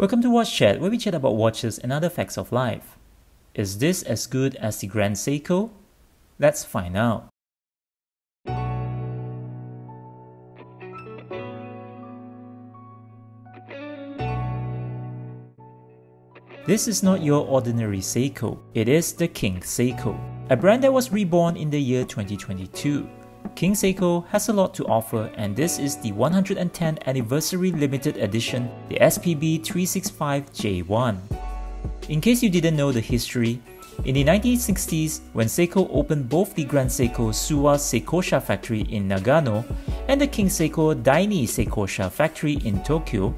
Welcome to Watchat, where we chat about watches and other facts of life. Is this as good as the Grand Seiko? Let's find out. This is not your ordinary Seiko, it is the King Seiko, a brand that was reborn in the year 2022. King Seiko has a lot to offer and this is the 110th anniversary limited edition, the SPB 365J1. In case you didn't know the history, in the 1960s, when Seiko opened both the Grand Seiko Suwa Seikosha factory in Nagano and the King Seiko Daini Seikosha factory in Tokyo,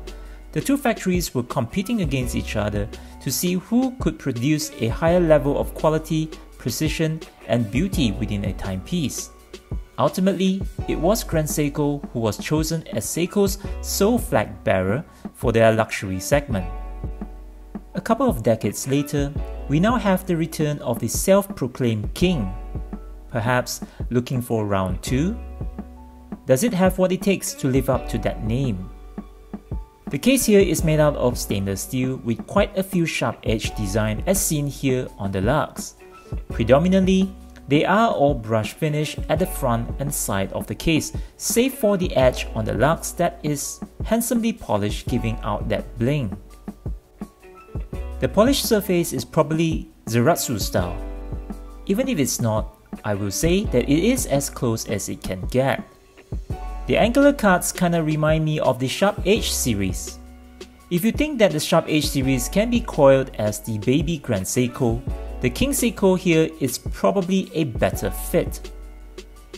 the two factories were competing against each other to see who could produce a higher level of quality, precision, and beauty within a timepiece. Ultimately, it was Grand Seiko who was chosen as Seiko's sole flag bearer for their luxury segment. A couple of decades later, we now have the return of the self-proclaimed king. Perhaps looking for round 2? Does it have what it takes to live up to that name? The case here is made out of stainless steel with quite a few sharp edge design as seen here on the lugs. Predominantly, they are all brush finish at the front and side of the case, save for the edge on the lugs that is handsomely polished giving out that bling. The polished surface is probably Zaratsu style. Even if it's not, I will say that it is as close as it can get. The angular cuts kinda remind me of the Sharp Edge series. If you think that the Sharp Edge series can be coiled as the baby Grand Seiko, the King Seiko here is probably a better fit.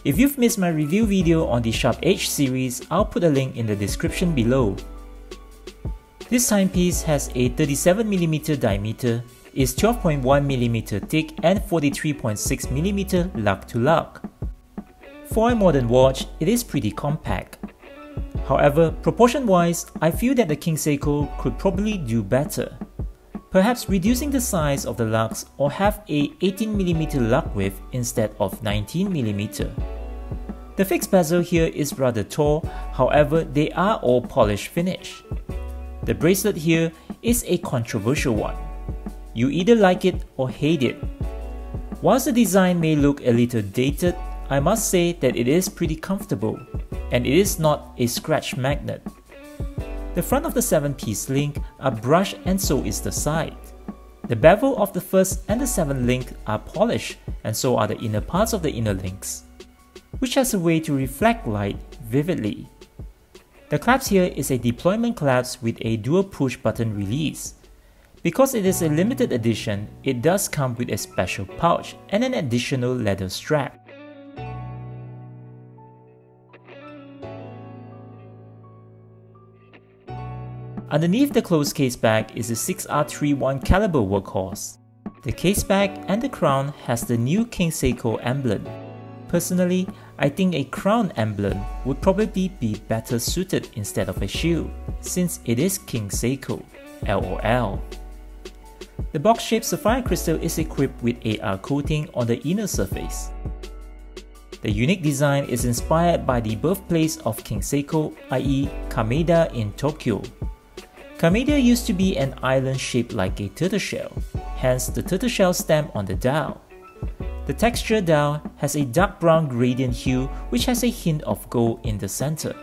If you've missed my review video on the Sharp Edge series, I'll put a link in the description below. This timepiece has a 37mm diameter, is 12.1mm thick and 43.6mm lug to lug. For a modern watch, it is pretty compact. However, proportion-wise, I feel that the King Seiko could probably do better. Perhaps reducing the size of the lugs or have a 18mm lug width instead of 19mm. The fixed bezel here is rather tall, however they are all polished finish. The bracelet here is a controversial one. You either like it or hate it. Whilst the design may look a little dated, I must say that it is pretty comfortable, and it is not a scratch magnet. The front of the 7-piece link are brushed and so is the side. The bevel of the first and the 7th link are polished and so are the inner parts of the inner links, which has a way to reflect light vividly. The clasp here is a deployment clasp with a dual push button release. Because it is a limited edition, it does come with a special pouch and an additional leather strap. Underneath the closed case back is a 6R31 caliber workhorse. The case back and the crown has the new King Seiko emblem. Personally, I think a crown emblem would probably be better suited instead of a shield, since it is King Seiko, LOL. The box-shaped sapphire crystal is equipped with AR coating on the inner surface. The unique design is inspired by the birthplace of King Seiko, i.e. Kameido in Tokyo, Kameido used to be an island shaped like a turtle shell, hence the turtle shell stamp on the dial. The texture dial has a dark brown gradient hue which has a hint of gold in the center.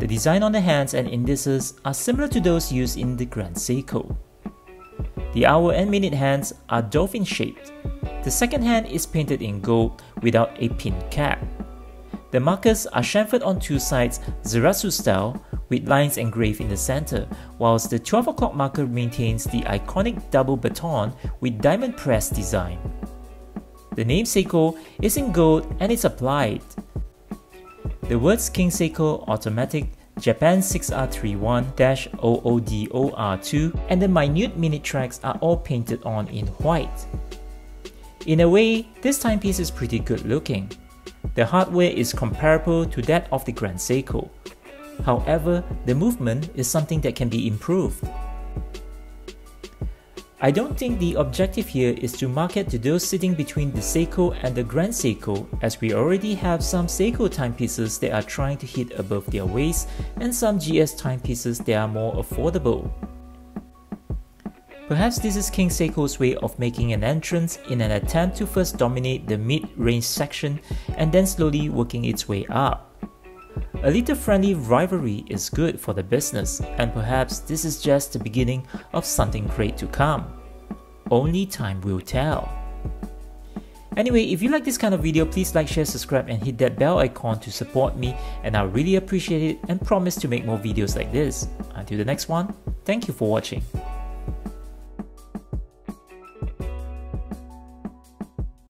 The design on the hands and indices are similar to those used in the Grand Seiko. The hour and minute hands are dolphin shaped. The second hand is painted in gold without a pin cap. The markers are chamfered on two sides Zaratsu style with lines engraved in the center, whilst the 12 o'clock marker maintains the iconic double baton with diamond press design. The name Seiko is in gold and it's applied. The words King Seiko Automatic Japan 6R31-OODOR2 and the minute minute tracks are all painted on in white. In a way, this timepiece is pretty good looking. The hardware is comparable to that of the Grand Seiko, However, the movement is something that can be improved. I don't think the objective here is to market to those sitting between the Seiko and the Grand Seiko as we already have some Seiko timepieces that are trying to hit above their waist and some GS timepieces that are more affordable. Perhaps this is King Seiko's way of making an entrance in an attempt to first dominate the mid-range section and then slowly working its way up. A little friendly rivalry is good for the business, and perhaps this is just the beginning of something great to come. Only time will tell. Anyway, if you like this kind of video, please like, share, subscribe and hit that bell icon to support me and I really appreciate it and promise to make more videos like this. Until the next one, thank you for watching.